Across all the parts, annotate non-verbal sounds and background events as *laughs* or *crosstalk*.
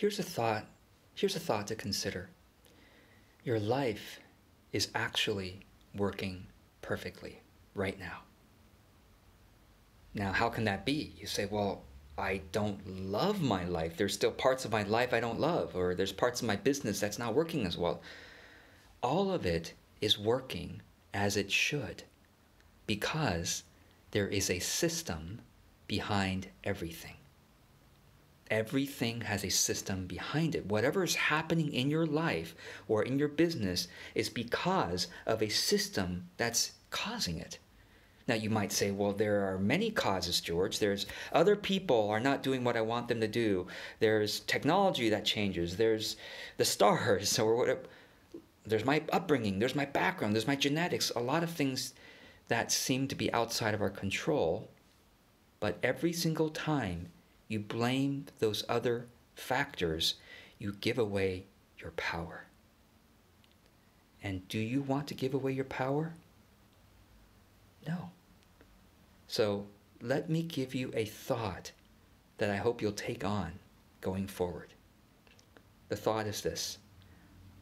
here's a thought. Here's a thought to consider. Your life is actually working perfectly right now. Now, how can that be? You say, well, I don't love my life. There's still parts of my life I don't love, or there's parts of my business that's not working as well. All of it is working as it should because there is a system behind everything. Everything has a system behind it. Whatever is happening in your life or in your business is because of a system that's causing it. Now you might say, well, there are many causes, George. There's other people are not doing what I want them to do. There's technology that changes. There's the stars *laughs* or whatever. There's my upbringing. There's my background. There's my genetics. A lot of things that seem to be outside of our control. But every single time you blame those other factors, you give away your power. And do you want to give away your power? No. So let me give you a thought that I hope you'll take on going forward. The thought is this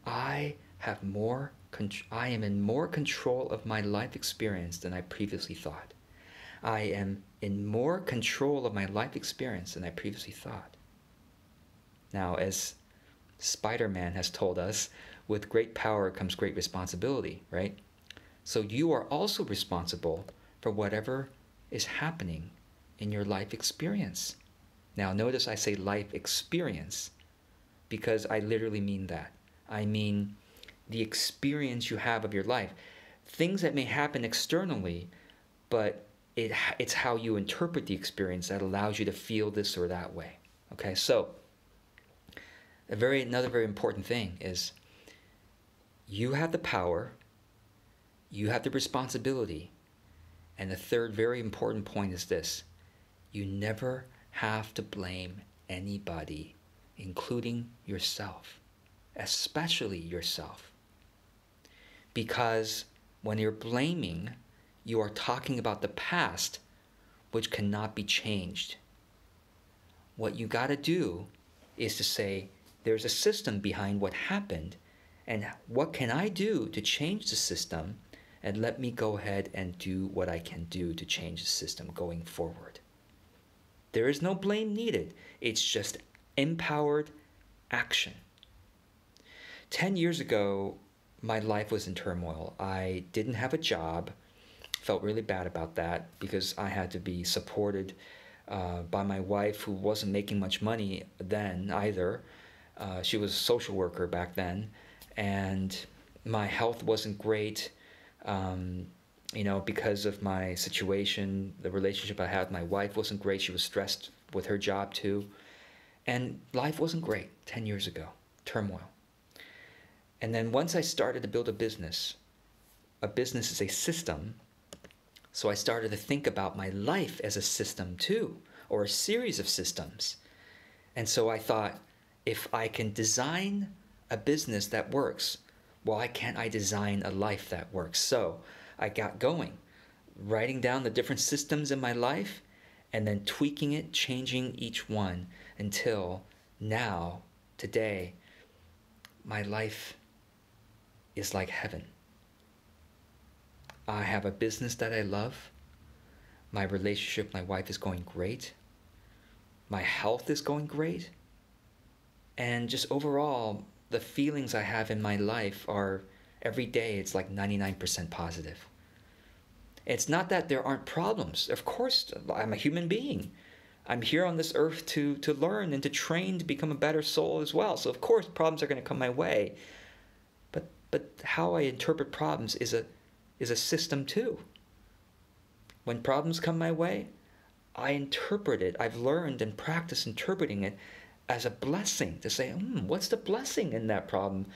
I have more, I am in more control of my life experience than I previously thought. I am in more control of my life experience than I previously thought. Now, as Spider Man has told us, with great power comes great responsibility, right? So you are also responsible for whatever is happening in your life experience. Now, notice I say life experience because I literally mean that. I mean the experience you have of your life. Things that may happen externally, but it, it's how you interpret the experience that allows you to feel this or that way. Okay, so a very another very important thing is you have the power you have the responsibility. And the third very important point is this you never have to blame anybody, including yourself, especially yourself. Because when you're blaming, you are talking about the past, which cannot be changed. What you got to do is to say, there's a system behind what happened, and what can I do to change the system and let me go ahead and do what I can do to change the system going forward. There is no blame needed, it's just empowered action. 10 years ago, my life was in turmoil. I didn't have a job, felt really bad about that because I had to be supported uh, by my wife who wasn't making much money then either. Uh, she was a social worker back then, and my health wasn't great. Um, you know, because of my situation, the relationship I had with my wife wasn't great. She was stressed with her job too. And life wasn't great 10 years ago, turmoil. And then once I started to build a business, a business is a system. So I started to think about my life as a system too, or a series of systems. And so I thought, if I can design a business that works, why can't I design a life that works? So I got going, writing down the different systems in my life and then tweaking it, changing each one until now, today, my life is like heaven. I have a business that I love. My relationship my wife is going great. My health is going great. And just overall, the feelings I have in my life are every day it's like 99% positive. It's not that there aren't problems. Of course, I'm a human being. I'm here on this earth to, to learn and to train to become a better soul as well. So, of course, problems are going to come my way. But, but how I interpret problems is a, is a system too. When problems come my way, I interpret it. I've learned and practiced interpreting it as a blessing to say, hmm, what's the blessing in that problem?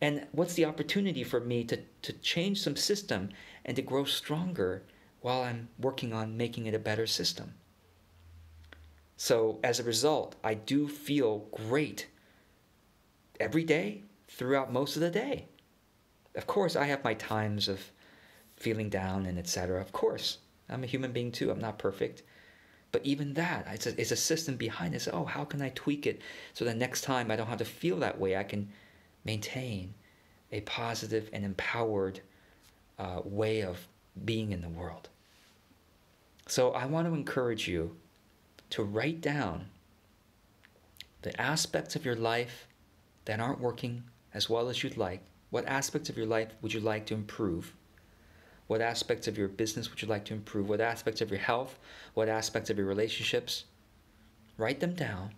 And what's the opportunity for me to, to change some system and to grow stronger while I'm working on making it a better system? So, as a result, I do feel great every day throughout most of the day. Of course, I have my times of feeling down and etc. Of course, I'm a human being too. I'm not perfect. But even that, it's a, it's a system behind. So, oh, how can I tweak it so that next time I don't have to feel that way? I can maintain a positive and empowered uh, way of being in the world. So I want to encourage you to write down the aspects of your life that aren't working as well as you'd like. What aspects of your life would you like to improve? What aspects of your business would you like to improve? What aspects of your health? What aspects of your relationships? Write them down.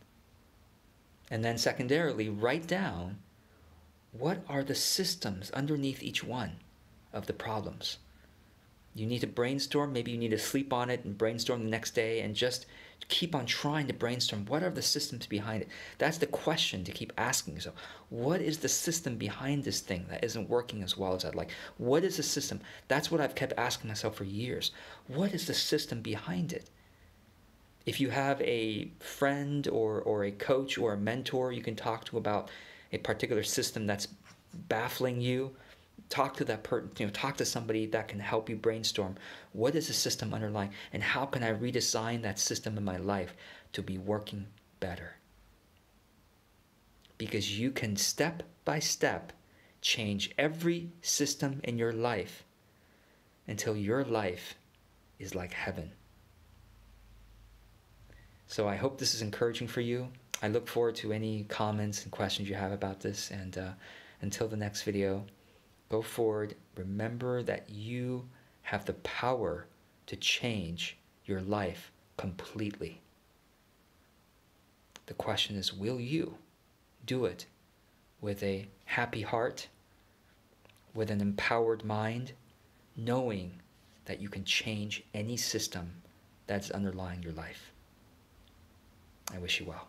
And then, secondarily, write down what are the systems underneath each one of the problems. You need to brainstorm. Maybe you need to sleep on it and brainstorm the next day and just keep on trying to brainstorm. What are the systems behind it? That's the question to keep asking yourself. What is the system behind this thing that isn't working as well as I'd like? What is the system? That's what I've kept asking myself for years. What is the system behind it? If you have a friend or, or a coach or a mentor you can talk to about a particular system that's baffling you, talk to that person, you know, talk to somebody that can help you brainstorm what is the system underlying and how can I redesign that system in my life to be working better. Because you can step by step change every system in your life until your life is like heaven. So I hope this is encouraging for you. I look forward to any comments and questions you have about this. And uh, until the next video, go forward. Remember that you have the power to change your life completely. The question is will you do it with a happy heart, with an empowered mind, knowing that you can change any system that's underlying your life? I wish you well.